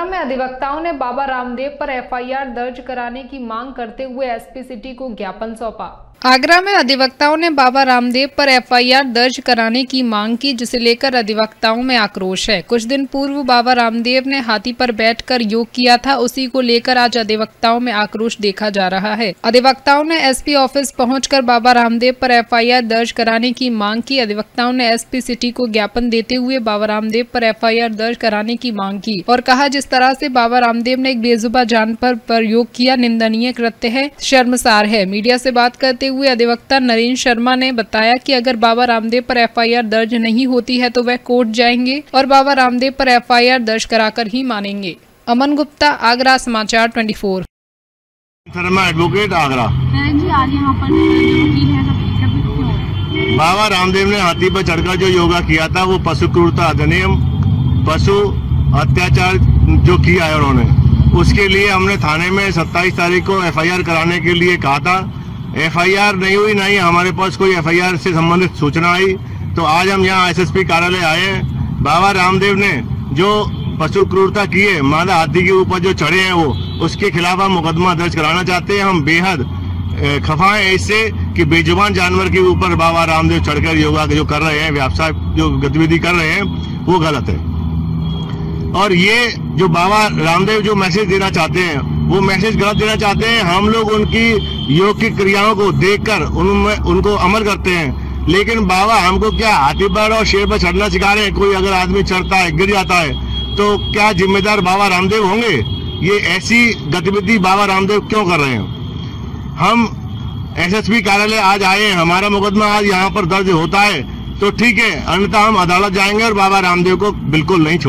आगरा में अधिवक्ताओं ने बाबा रामदेव पर एफआईआर दर्ज कराने की मांग करते हुए एसपी सिटी को ज्ञापन सौंपा। आगरा में अधिवक्ताओं ने बाबा रामदेव पर एफआईआर दर्ज कराने की मांग की, जिसे लेकर अधिवक्ताओं में आक्रोश है। कुछ दिन पूर्व बाबा रामदेव ने हाथी पर बैठकर योग किया था, उसी को लेकर आज अधिवक्ताओं में आक्रोश देखा जा रहा है। अधिवक्ताओं ने एसपी ऑफ़िस पहुंचकर बाबा रामदेव पर एफआईआर दर्ज कराने की मांग की। अधिवक्ताओं ने एसपी सिटी को ज्ञापन देते हुए बाबा रामदेव पर एफ़ दर्ज कराने की मांग की और कहा, जिस तरह से बाबा रामदेव ने एक बेजुबा जानवर पर योग किया, निंदनीय कृत्य है, शर्मसार है। मीडिया से बात करते हुए अधिवक्ता नरेंद्र शर्मा ने बताया कि अगर बाबा रामदेव पर एफआईआर दर्ज नहीं होती है तो वह कोर्ट जाएँगे और बाबा रामदेव पर एफआईआर दर्ज कराकर ही मानेंगे। अमन गुप्ता आगरा समाचार 24 शर्मा एडवोकेट आगरा। जी आज यहाँ पर बाबा रामदेव ने हाथी पर चढ़कर जो योगा किया था वो पशु क्रूरता अधिनियम पशु अत्याचार जो किया है उन्होंने उसके लिए हमने थाने में 27 तारीख को एफआईआर कराने के लिए कहा था। एफआईआर नहीं हुई, नहीं, हमारे पास कोई एफआईआर से संबंधित सूचना आई। तो आज हम यहाँ एसएसपी कार्यालय आए हैं। बाबा रामदेव ने जो पशु क्रूरता किए मादा हाथी के ऊपर जो चढ़े हैं वो, उसके खिलाफ हम मुकदमा दर्ज कराना चाहते हैं। हम बेहद खफा है इससे कि बेजुबान जानवर के ऊपर बाबा रामदेव चढ़कर योगा जो कर रहे हैं व्यवसाय जो गतिविधि कर रहे हैं, वो गलत है। और ये जो बाबा रामदेव जो मैसेज देना चाहते हैं, वो मैसेज गलत देना चाहते हैं। हम लोग उनकी योग की क्रियाओं को देखकर उनमें, उनको अमल करते हैं। लेकिन बाबा हमको क्या हाथी पर और शेर पर चढ़ना सिखा रहे हैं? कोई अगर आदमी चढ़ता है, गिर जाता है तो क्या जिम्मेदार बाबा रामदेव होंगे? ये ऐसी गतिविधि बाबा रामदेव क्यों कर रहे हैं? हम एसएसपी कार्यालय आज आए हैं। हमारा मुकदमा आज यहाँ पर दर्ज होता है। तो ठीक है, अन्यथा हम अदालत जाएँगे और बाबा रामदेव को बिल्कुल नहीं छोड़ेंगे।